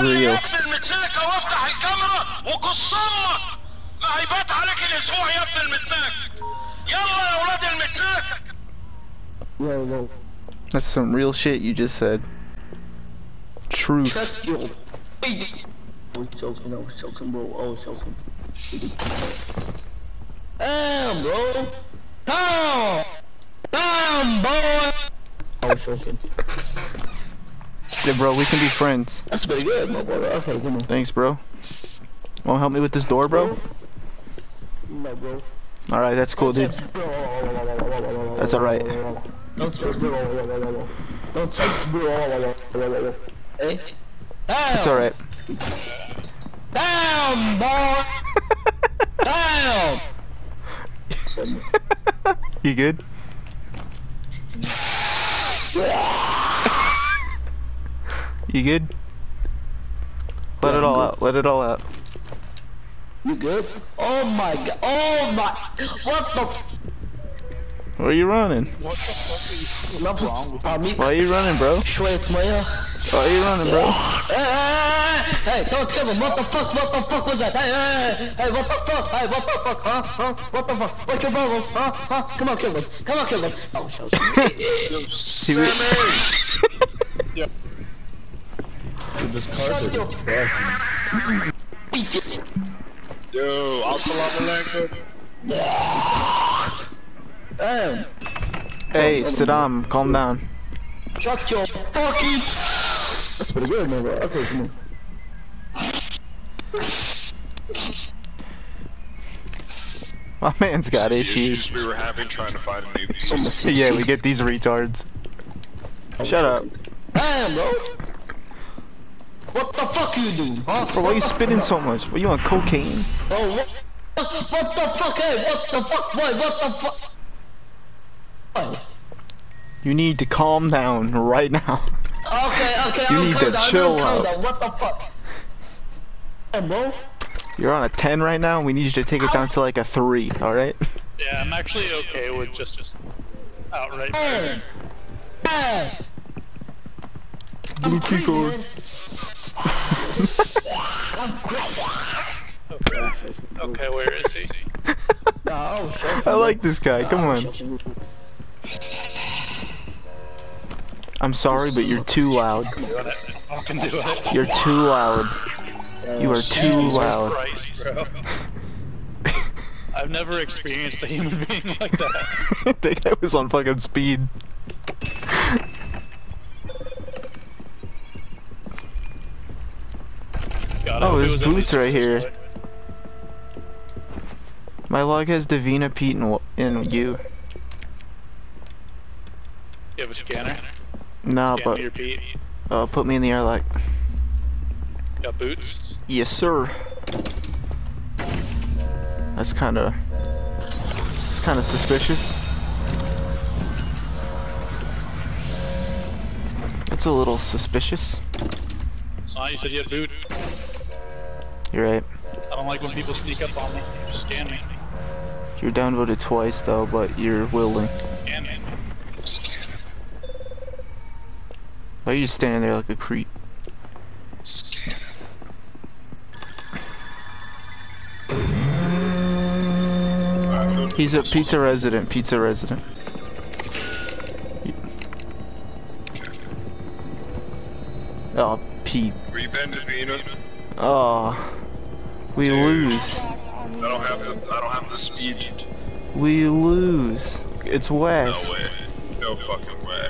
قول لي يا Real. ابن المتناكة وافتح الكاميرا وقص امك ما هيبات عليك الاسبوع يا ابن المتناك يلا يا ولاد المتناك Yo, yo. That's some real shit you just said. Truth. Shut your face. I was joking, I was joking, bro. I was joking. Damn, bro. Damn. Damn, boy. I was joking. Yeah, bro, we can be friends. That's pretty good, my brother. Okay, come on. Thanks, bro. Wanna help me with this door, bro? No, bro. Alright, that's cool, dude. That's alright. Don't touch bro. Don't touch bro. Hey. It's alright. Damn, boy. Damn. You good? You good? Let it all out. Let it all out. You good? Oh my god. Oh my. What the? Where are you running? What the fuck are you wrong with. Why are you running, bro? Shred, man. Why are you running, bro? Hey, hey, hey, hey, don't kill him. What the fuck? What the fuck was that? Hey, hey, hey, hey, what the fuck? Hey, what the fuck? Huh? Huh? What the fuck? What's your problem? Huh? Huh? Come on, kill him. Come on, kill him. Oh, show. He was- Shut your. Beat. Yo, assalamu alaikum. Damn. hey, Saddam, calm down. Shut your fucking. That's pretty good, man. Bro. Okay, come on. My man's got The issues. we were having trying to find a new Yeah, we get these retards. Shut up. Damn, bro. What the fuck you do, huh? Bro, why you spitting so much? What, you on cocaine? Oh, what? What the fuck? Hey, what the fuck, boy? What the fuck? Boy. You need to calm down right now. Okay, okay, You I'll need calm to down, chill I'll calm out. down. What the fuck? Damn, bro. You're on a 10 right now, we need you to take it down to like a 3, alright? Yeah, I'm actually okay with just, just outright Hey. Hey. I'm Blue key card. man. I'm crazy. Okay, okay, where is he? I was joking, I man. like this guy, come Nah, I was on. I'm sorry, but you're too loud. Doing it. Fucking do it. You're too loud. You are too loud. I've never experienced a human being like that. that guy was on fucking speed. I Oh, hope it there's boots right this here. way. My log has Davina, Pete, and, and you. You have a scanner? Nah, Scan but me your Pete. uh, put me in the airlock. Got boots? Yes, sir. That's kind of. It's kind of suspicious. It's a little suspicious. So you said you had boot. You're right. I don't like when people sneak up on me. Just scan me. You're downvoted twice though, but you're willing. Scan me. Why are you just standing there like a creep? He's a pizza resident. Pizza resident. Oh, Pete. Were you been Davina? Oh, we lose. I don't have the I don't have the speed. We lose. It's No west. way. No fucking way.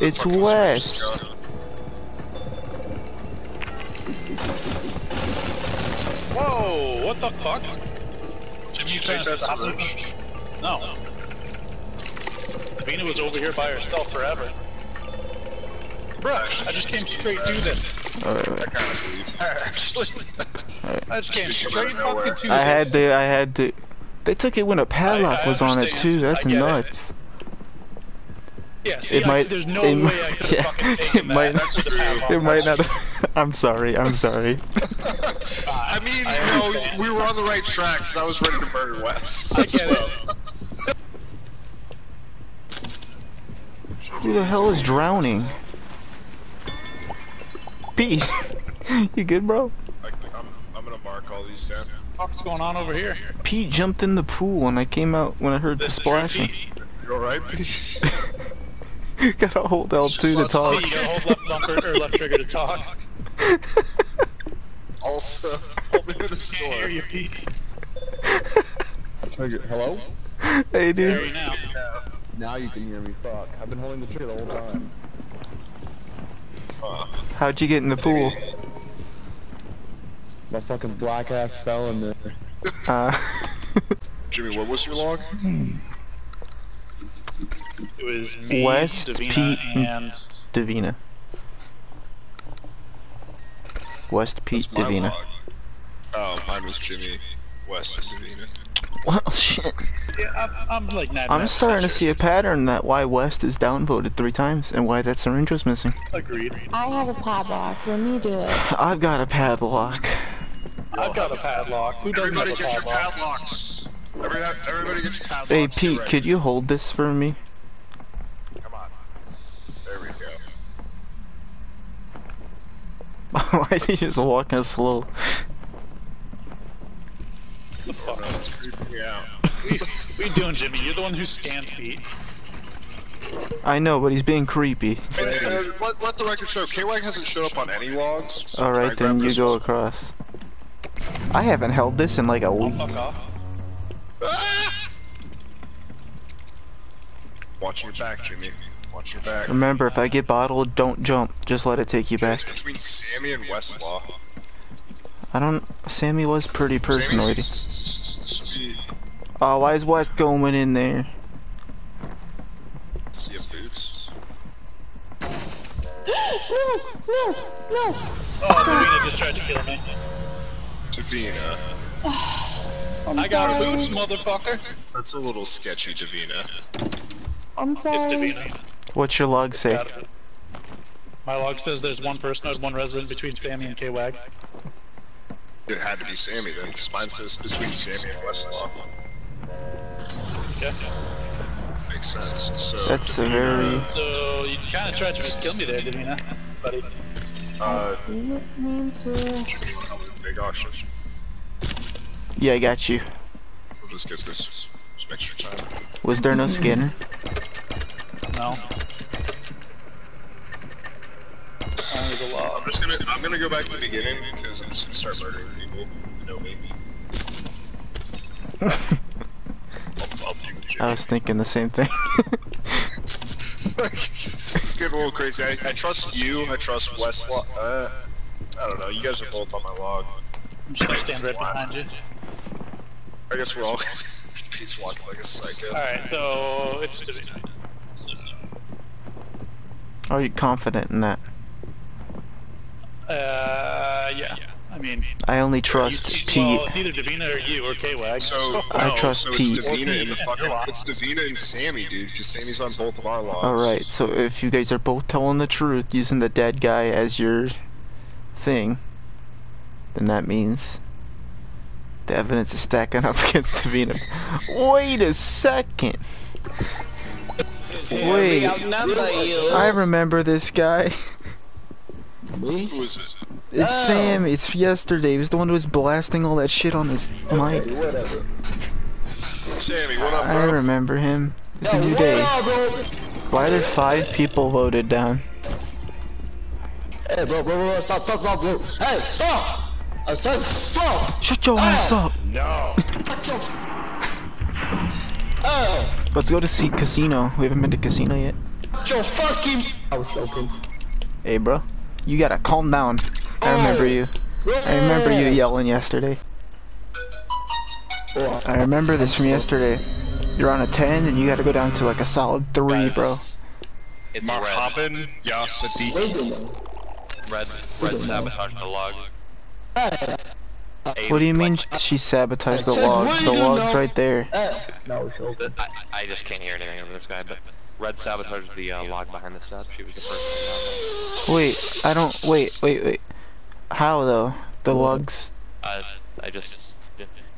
It's Fucking west. switch this gun. Whoa! What the fuck? Jimmy, you trying Take that stop switch. No. Davina was over here by herself forever. Bruh, I just came straight through this. Alright, I kind of believe that actually. I just came Just straight came out of fucking to I had this. to. I had to. They took it when a padlock I was on it too. That's I get it. nuts. Yeah, see, It I, might. there's no it, way might- I could have yeah, fucking taken it that. might. That's That's the true. padlock. It might That's not. I'm sorry. I'm sorry. I uh, I mean, I you know, understand. we were on the right track because I was ready to murder Wes. I get it. Who the hell is drowning? Pete, you good, bro? Like, I'm, I'm gonna mark down. What's going on over here? Pete jumped in the pool and I came out when I heard the This is true, splashing. Pete. You alright? Pete? gotta hold L2 to Just talk. Pete, you gotta hold left bumper or left trigger to talk. also, hold me to the Can't hear store. you, Pete. Hello? Hey, There dude. you now. Now you can hear me. Fuck. I've been holding the trigger the whole time. Uh, How'd you get in the pool? My fucking black ass fell in there. Uh, Jimmy, what was your log? It was me, West, Davina, Pete, and Davina. West Pete That's my Davina. log. Oh, mine was Jimmy. West was Davina. Well, shit. yeah, I'm, I'm like 99% I'm starting to see a pattern that why West is downvoted three times and why that syringe was missing. Agreed. I have a padlock. Let me do it. I've got a padlock. I've got a padlock. Who doesn't Everybody have a get your padlock? padlocks. Every, everybody get your padlocks. Hey Pete, ready. could you hold this for me? Come on. There we go. why is he just walking slow? The fuck? That's creeping me. What are you doing, Jimmy? You're the one who scanned Pete. I know, but he's being creepy. Hey, uh, let, let the record show, K-Wag hasn't showed up on any logs. so Alright, then you go across. I haven't held this in like a Oh, week. fuck off. Watch your back, Jimmy. Watch your back. Remember, if I get bottled, don't jump. Just let it take you back. It's between Sammy and Westlaw. I don't. Sammy was pretty personality. Oh, why is West going in there? See your boots. no, no, no. Oh, Davina just tried to kill me. Davina. I'm I got sorry. boots, motherfucker. That's a little sketchy, Davina. I'm sorry. It's Davina. What's your log say? My log says there's one person, there's one resident between Sammy and K-Wag. It had to be Sammy then, because mine says between Sammy and Westlaw. Okay. Makes sense. So That's a very. So you kind of tried to just kill me there, Davina, buddy. Uh, Didn't mean to. Jimmy, you wanna help with the big auction? Yeah, I got you. We'll just get this some extra time. Was there no scanner? No. Only the I'm just gonna I'm gonna go back to the beginning because I'm just gonna start murdering people. You know me. I'll, I'll I was thinking the same thing. this is getting a little crazy. I, I trust you. I trust Westlaw. Uh, I don't know. You guys are both on my log. I'm just gonna stand right behind you. I guess we're all. Pete's walking like a psycho. Alright, so it's Davina. So, Are you confident in that? uh, yeah. I mean, I only trust see- Pete. well, it's either Davina or you or K-Wag. So I no, trust so Pete. it's Davina and the fucking. you're. It's Davina and Sammy, dude. Because Sammy's on both of our logs. Alright, so if you guys are both telling the truth using the dead guy as your thing, then that means the evidence is stacking up against Davina. Wait a second. Wait. I remember this guy. Me? Who is it? It's Oh. Sam. It's yesterday. He was the one who was blasting all that shit on his mic. Whatever. Sammy, what up, I remember him. It's a new day. up, bro? Why did five people voted down? Hey, bro, bro, bro, stop, stop, stop, bro. Hey, stop! I said stop! Shut your ass up. No. What your... Hey, Let's go to see casino. We haven't been to casino yet. your fucking... I was joking. Hey, bro. You gotta calm down. I remember you. I remember you yelling yesterday. What? I remember this from yesterday. You're on a 10 and you gotta go down to like a solid 3, bro. It's a red. Marhaban, Ya Wait a minute. Red, red sabotage the log. Hey, A- What do you mean she sabotaged the Says, log? The log's right there. hey. No, joking. I, I just can't hear anything over this guy, but red sabotaged the uh, log behind the steps. She was the first Wait, I don't. Wait, wait, wait. How though? The logs. Uh, I just.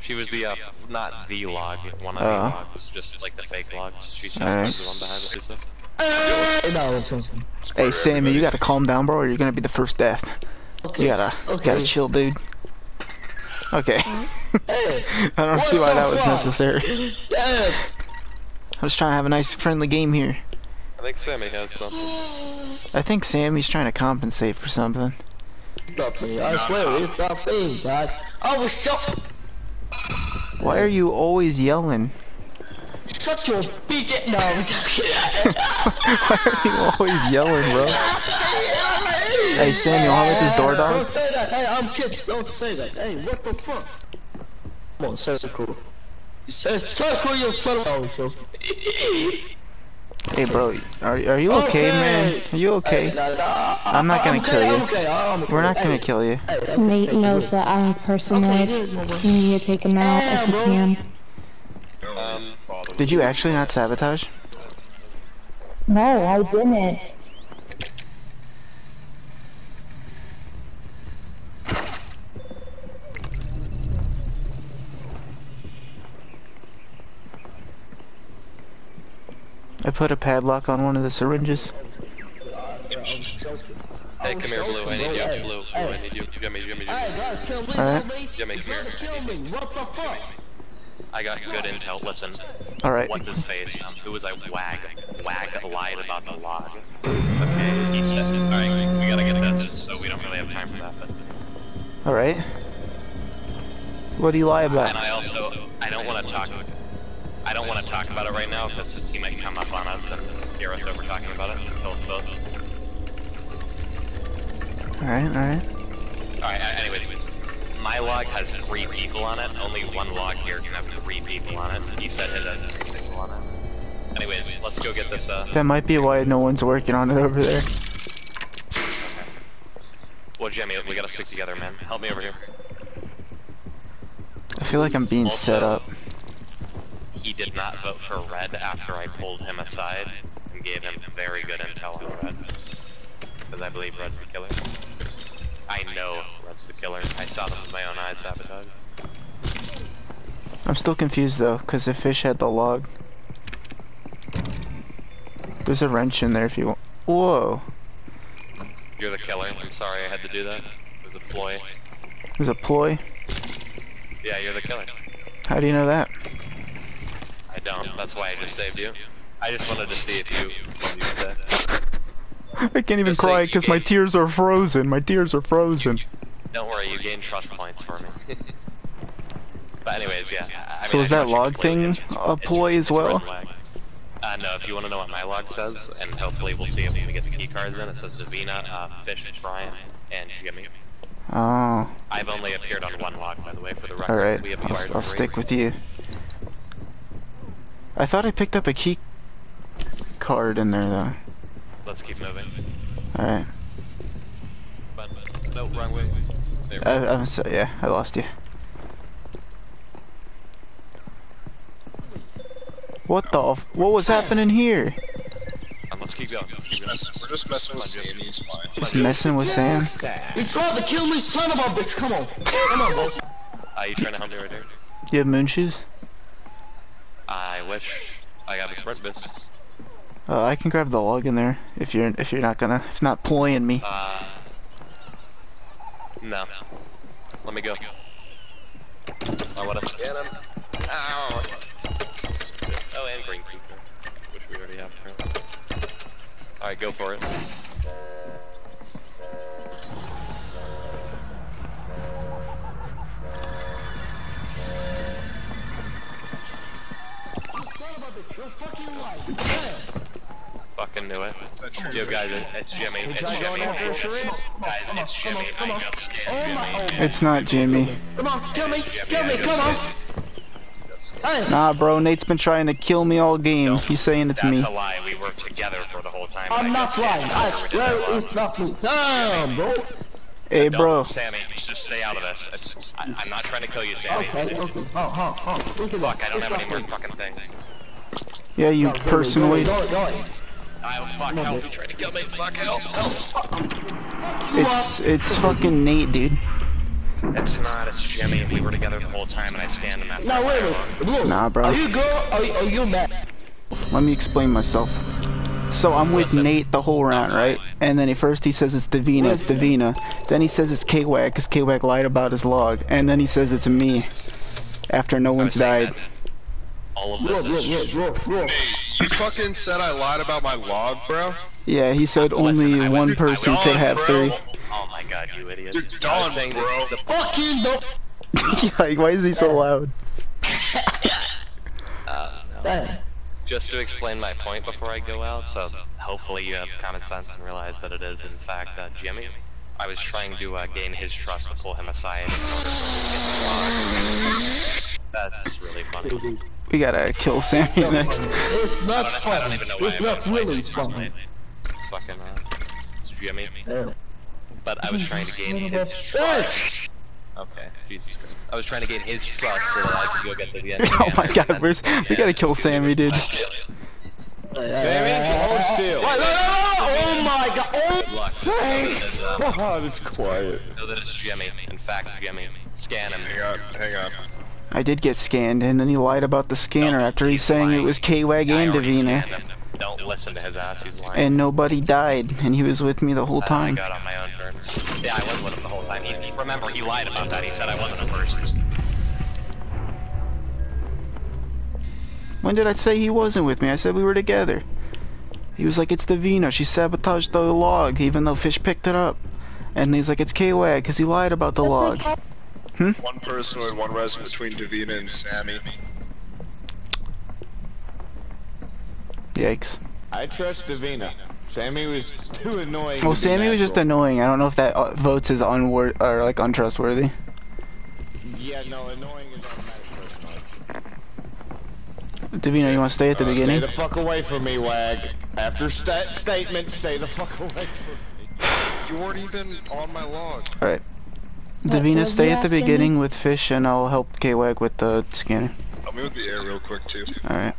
She was the, uh, not the log, one of Oh. the logs, just like the fake logs. She's just Alright. the one behind it, Lisa. Hey, no, it's awesome. Hey, Sammy, you gotta calm down, bro, or you're gonna be the first death. Okay. You gotta, you gotta chill, dude. Okay. Hey, I don't see why that was fuck? necessary. yeah. I was trying to have a nice, friendly game here. I think Sammy has something. I think Sammy's trying to compensate for something. Stop me. I swear, it's not me, God. I was shut. Why are you always yelling? Shut your bitch. No, I'm just kidding. Why are you always yelling, bro? Hey, Samuel, how about this door, dog? Don't say that. Hey, I'm kids. Don't say that. Hey, what the fuck? Come on, circle. Say circle your son. Oh. Hey, bro, are, are you okay, man? Are you okay? Hey, nah, nah, I'm not gonna I'm kill okay, you. I'm okay, I'm okay. We're not gonna kill you. hey, Nate knows that I'm paranoid. Okay, it is, my boy. You need to take him out Yeah, if you bro. can. Um, Did you actually not sabotage? No, I didn't. Put a padlock on one of the syringes. hey, come here, Blue. I need you. Blue, Blue, I need you. Jimmy, Jimmy, Hey, Jimmy. guys, can please Alright. help me? Jimmy, He's come gonna here. kill me. What the fuck? I got good intel. Listen, Alright. what's his face? Um, who was I? Wag. Wag lied about the log. Okay, he said. Alright, we gotta get this, so we don't really have time for that. But Alright. What do you lie about? and? I also, I don't want to talk. I don't want to talk about it right now because he might come up on us and hear us over talking about it and kill us both. Alright, alright. Alright, anyways, my log has three people on it. Only one log here can have three people on it. He said his has three people on it. Anyways, let's go get this, uh... That might be why no one's working on it over there. Well, Jimmy, we gotta stick together, man. Help me over here. I feel like I'm being set up. He did not vote for Red after I pulled him aside and gave him very good intel on Red. Because I believe Red's the killer. I know Red's the killer. I saw them with my own eyes sabotage. I'm still confused though, because the Fish had the log. There's a wrench in there if you want. Whoa. You're the killer. I'm sorry I had to do that. It was a ploy. There's a ploy. Yeah, you're the killer. How do you know that? I don't. That's why I just saved you. I just wanted to see if you. I can't even Just cry because my tears are frozen. My tears are frozen. Don't worry, you gain trust points for me. but anyways, yeah. I- I So mean, is I that log thing It's- a ploy as well? Uh, no, if you want to know what my log says, and hopefully we'll see if we can get the key cards in, it says Davina, uh, Fish, Brian, and Jimmy. Oh, I've only appeared on one log, by the way, for the record. alright. I'll, I'll stick with you. I thought I picked up a key card in there though. Let's keep moving. Alright. But, no, wrong way. There. I, I'm so, yeah, I lost you. What the? F what was happening here? Um, let's keep going. Let's keep We're just messing with Sammy, he's fine. Just messing with Sam? You tried to kill me, son of a bitch. Come on. Come on, bro. Uh, you trying to help me right here? You have moon shoes? I wish I got a sprint boost. Uh, I can grab the log in there if you're if you're not gonna if it's not ploying me. Uh, no. Let me go. I want to scan him. Ow! Oh, and green creeper, which we already have. Alright, go for it. Son of a bitch. You're fucking lying. Fucking knew it. Is that true? Yo, guys, it's Jimmy. It's Jimmy. go I after just, Sheree? guys, Come on, it's come on, Jimmy. I just Oh my- Jimmy. It's not Jimmy. Come on, kill me. Kill me. Come on. Hey. Nah, bro. Nate's been trying to kill me all game. He's saying it's That's me. That's a lie. We worked together for the whole time. I'm not lying. I you. We did swear it's not me. Damn, bro. Hey, Don't, bro. Sammy, just stay out of this. It's, I, I'm not trying to kill you, Sammy. Okay, It's, okay. Oh, oh, oh. Look at Fuck. I don't It's have any more fucking things. Yeah, you Go, go, personally. Go, go, go. I fuck, help. You trying to kill me? Fuck, help, help. It's it's fucking Nate, dude. It's not, it's Jimmy. We were together the whole time and I scanned him after No, I wait a got minute. along. Nah, bro. Are you girl? Are you, are you mad? Let me explain myself. So I'm with Listen. Nate the whole round, right? And then at first he says it's Davina, it's Davina. Then he says it's K-Wag, because K-Wag lied about his log. And then he says it's me. After no one's died. that All of this look, is look, look, look. Hey, you fucking said I lied about my log, bro? Yeah, he said only Listen, I was- one I person was- could have bro. three. Oh my god, you idiots. Dude, I was Dawn, saying bro. this is the Fucking dope. like, why is he so loud? Uh, no. Just to explain my point before I go out, so hopefully you have common sense and realize that it is in fact uh, Jimmy. I was trying to uh, gain his trust to pull him aside That's really funny. We gotta kill Sammy next. It's not don't, I don't even know why It's I'm not really fight this fun. way. It's fucking uh, it's Jimmy. Yeah. But I was trying to gain his Yes. Okay, Jesus Christ. I was trying to gain his trust so that I could go get to the end. Oh my god, where's, we gotta kill Sammy, dude. Sammy, hold still. Oh my god. Oh. Luck. Know uh, God, it's quiet. know that it's Jimmy. In fact, Jimmy. Scan him. Hang on, hang on. I did get scanned, and then he lied about the scanner after he's saying it was K-Wag and already Davina. Don't listen to his ass, he's lying. And nobody died, and he was with me the whole Uh, I time. got on my own terms. Yeah, I was with him the whole time. He's, he, remember, he lied about that. He said I wasn't a first. When did I say he wasn't with me? I said we were together. He was like, it's Davina. She sabotaged the log, even though Fish picked it up. And he's like, it's K-Wag, because he lied about the log. One personoid, one resident between Davina and Sammy. Yikes. I trust Davina. Sammy was too annoying. Well, to Sammy was just annoying. I don't know if that uh, votes as unwor- or like untrustworthy. Yeah, no, annoying is automatic personality. Davina, you want to stay at the Stay beginning? the fuck away from me, Wag. After sta statement, stay the fuck away from me. You weren't even on my log. Alright. What Davina, stay you at the asking me? beginning with Fish, and I'll help K-Wag with the scanner. I'll move the air real quick too. Alright.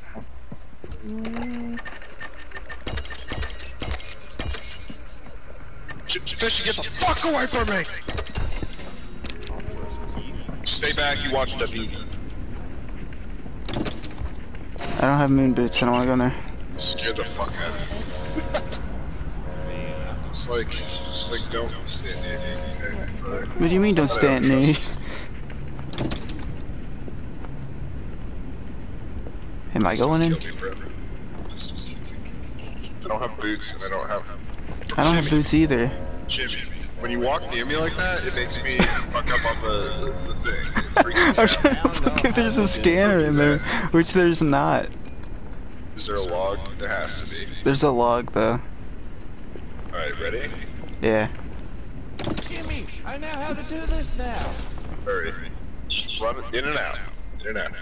J- J- get the fuck away from me! Stay back, you watch Davina. I don't have moon boots. I don't want to go in there. Scared the fuck out of me. It's like, it's like, don't stand near? What do you mean don't stand near me? Am I going in? Kill me, bro. Just- I don't have boots and I don't have. I don't have boots either. Jimmy, when you walk near me like that, it makes me fuck up on the, the, thing. It freaks me I'm trying to look if there's a scanner in there, which there's not. Is there a log? There has to be. There's a log though. Alright, ready? Yeah. Jimmy, I know how to do this now. Hurry. Just run in and out. In and out.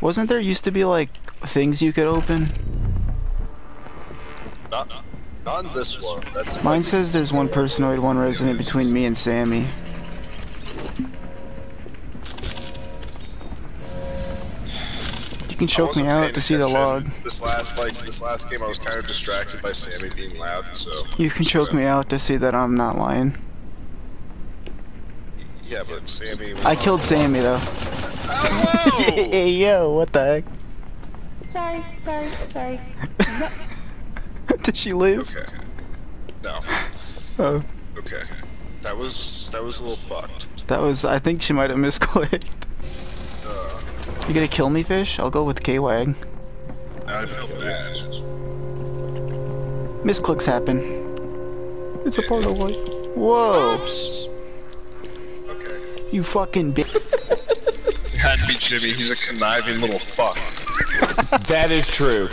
Wasn't there used to be like things you could open? Not, not in this one. That's Mine like- says there's one personoid, one resident between me and Sammy. You can choke me out to see the log. This last, like, this last game, I was kind of distracted by Sammy being loud, so. You can choke me out to see that I'm not lying. Yeah, but Sammy. Was I killed Sammy though. Oh, hey yo, what the heck? Sorry, sorry, sorry. Did she live? okay. No. Oh, Okay. That was that was a little fucked. that was. I think she might have misclicked. You gonna kill me, fish? I'll go with K-Wag. now I feel bad. Misclicks happen. It's a part of life. Whoa, Oops. Okay. you fucking bitch. It had to be Jimmy. He's a conniving little fuck. That is true.